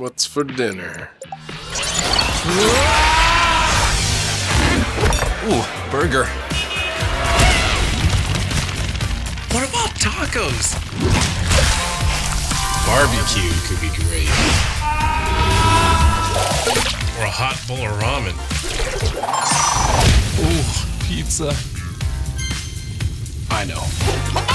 What's for dinner? Ooh, burger. What about tacos? Barbecue could be great. Or a hot bowl of ramen? Ooh, pizza. I know.